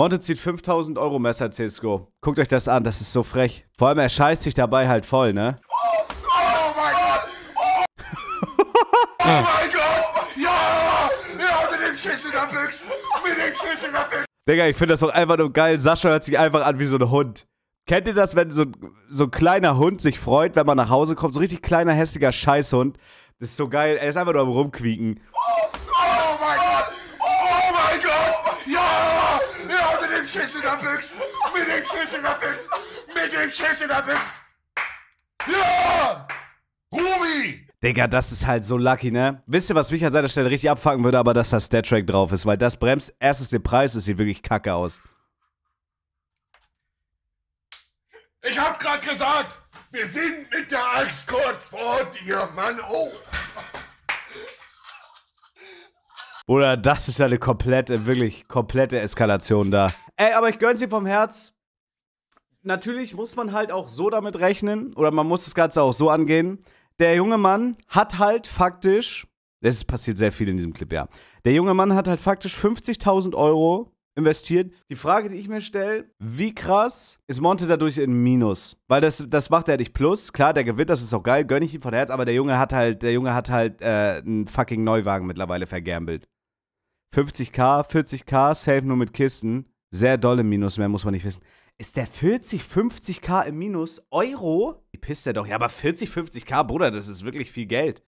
Monte zieht 5000 Euro Messer CSGO. Guckt euch das an, das ist so frech. Vor allem, er scheißt sich dabei halt voll, ne? Oh mein Gott! Oh, oh mein Gott! Ja! Ja, mit dem Schiss in der Büchse! Mit dem Schiss in der Büchse! Digga, ich finde das doch einfach nur geil. Sascha hört sich einfach an wie so ein Hund. Kennt ihr das, wenn so, so ein kleiner Hund sich freut, wenn man nach Hause kommt? So richtig kleiner, hässlicher Scheißhund. Das ist so geil. Er ist einfach nur am Rumquieken. Oh, oh mein Gott! Oh mein Gott! Ja! Ja, mit dem Schiss in der Büchse! Mit dem Schiss in der Büchse! Mit dem Schiss in der Büchse! Ja! Ruby! Digga, das ist halt so lucky, ne? Wisst ihr, was mich an seiner Stelle richtig abfangen würde, aber dass das Stat-Track drauf ist, weil das bremst erstens den Preis, es sieht wirklich kacke aus. Ich hab grad gesagt, wir sind mit der Axt kurz vor dir, Mann. Oh. Oder das ist ja eine komplette, wirklich komplette Eskalation da. Ey, aber ich gönn's dir vom Herz. Natürlich muss man halt auch so damit rechnen, oder man muss das Ganze auch so angehen. Der junge Mann hat halt faktisch, es passiert sehr viel in diesem Clip, ja. Der junge Mann hat halt faktisch 50.000 Euro investiert. Die Frage, die ich mir stelle, wie krass ist Monte dadurch in Minus? Weil das, das macht er nicht plus. Klar, der gewinnt, das ist auch geil, gönne ich ihm von Herz, aber der Junge hat halt, der Junge hat halt äh, einen fucking Neuwagen mittlerweile vergambelt. 50k, 40k, safe nur mit Kisten. Sehr doll im Minus, mehr muss man nicht wissen. Ist der 40, 50k im Minus Euro? Wie pisst der doch? Ja, aber 40, 50k, Bruder, das ist wirklich viel Geld.